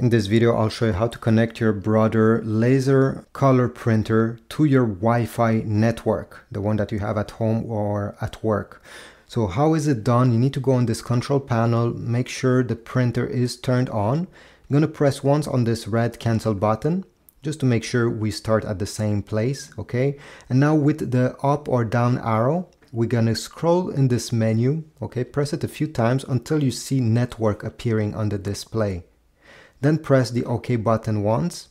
In this video, I'll show you how to connect your Brother laser color printer to your Wi-Fi network, the one that you have at home or at work. So how is it done? You need to go on this control panel, make sure the printer is turned on. Going to press once on this red cancel button just to make sure we start at the same place, okay? And now with the up or down arrow, we're gonna scroll in this menu, okay? Press it a few times until you see network appearing on the display. Then press the OK button once.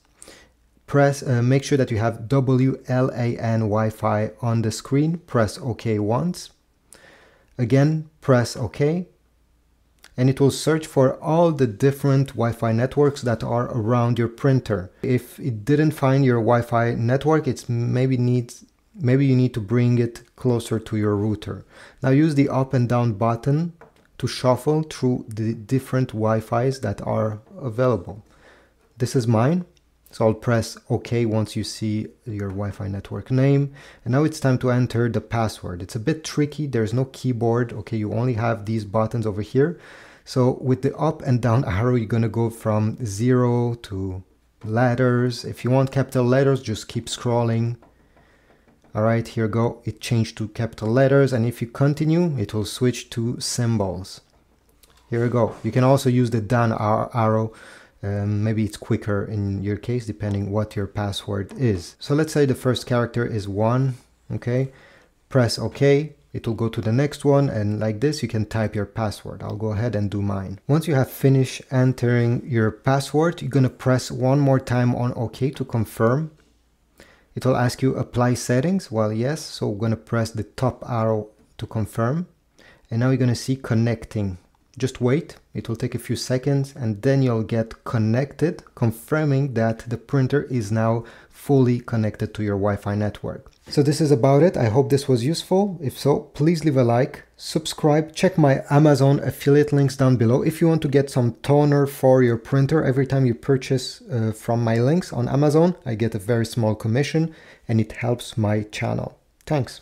Press, uh, make sure that you have WLAN Wi-Fi on the screen. Press OK once. Again, press OK. And it will search for all the different Wi-Fi networks that are around your printer. If it didn't find your Wi-Fi network, it's maybe needs maybe you need to bring it closer to your router. Now use the up and down button to shuffle through the different Wi-Fis that are available. This is mine. So I'll press OK once you see your Wi-Fi network name. And now it's time to enter the password. It's a bit tricky. There's no keyboard. Okay, you only have these buttons over here. So with the up and down arrow, you're going to go from zero to letters. If you want capital letters, just keep scrolling all right, here go. It changed to capital letters. And if you continue, it will switch to symbols. Here we go. You can also use the down arrow. Um, maybe it's quicker in your case, depending what your password is. So let's say the first character is one. Okay. Press OK. It will go to the next one and like this you can type your password. I'll go ahead and do mine. Once you have finished entering your password, you're going to press one more time on OK to confirm. It will ask you apply settings. Well, yes. So we're going to press the top arrow to confirm. And now you're going to see connecting. Just wait. It will take a few seconds and then you'll get connected, confirming that the printer is now fully connected to your Wi-Fi network. So this is about it. I hope this was useful. If so, please leave a like, subscribe, check my Amazon affiliate links down below. If you want to get some toner for your printer every time you purchase uh, from my links on Amazon, I get a very small commission and it helps my channel. Thanks.